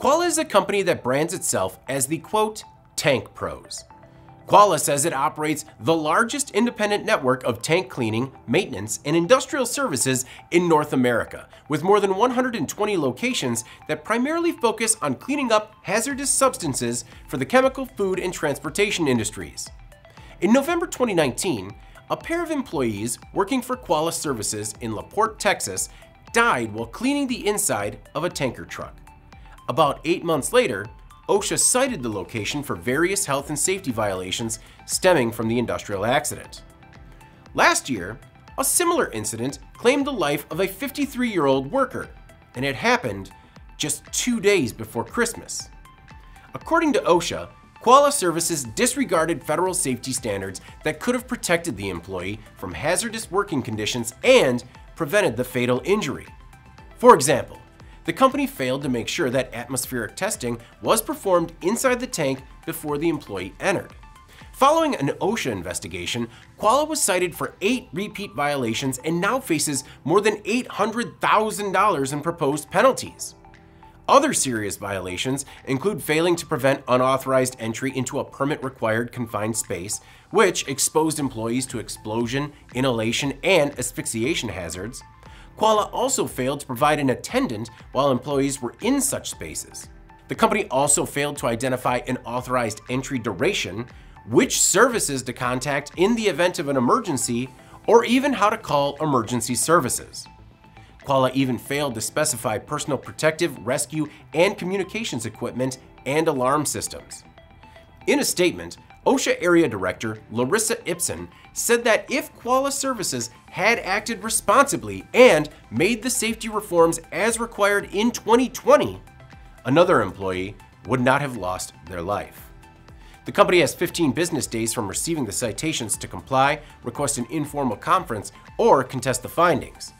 Quala is a company that brands itself as the quote, tank pros. Quala says it operates the largest independent network of tank cleaning, maintenance, and industrial services in North America, with more than 120 locations that primarily focus on cleaning up hazardous substances for the chemical, food, and transportation industries. In November 2019, a pair of employees working for Quala Services in LaPorte, Texas, died while cleaning the inside of a tanker truck. About eight months later, OSHA cited the location for various health and safety violations stemming from the industrial accident. Last year, a similar incident claimed the life of a 53 year old worker, and it happened just two days before Christmas. According to OSHA, Quala Services disregarded federal safety standards that could have protected the employee from hazardous working conditions and prevented the fatal injury. For example, the company failed to make sure that atmospheric testing was performed inside the tank before the employee entered. Following an OSHA investigation, Quala was cited for eight repeat violations and now faces more than $800,000 in proposed penalties. Other serious violations include failing to prevent unauthorized entry into a permit required confined space, which exposed employees to explosion, inhalation, and asphyxiation hazards, Quala also failed to provide an attendant while employees were in such spaces. The company also failed to identify an authorized entry duration, which services to contact in the event of an emergency, or even how to call emergency services. Quala even failed to specify personal protective, rescue, and communications equipment and alarm systems. In a statement, OSHA Area Director Larissa Ibsen said that if Quala Services had acted responsibly and made the safety reforms as required in 2020, another employee would not have lost their life. The company has 15 business days from receiving the citations to comply, request an informal conference, or contest the findings.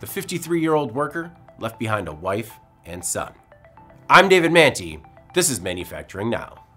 The 53 year old worker left behind a wife and son. I'm David Mantey. This is Manufacturing Now.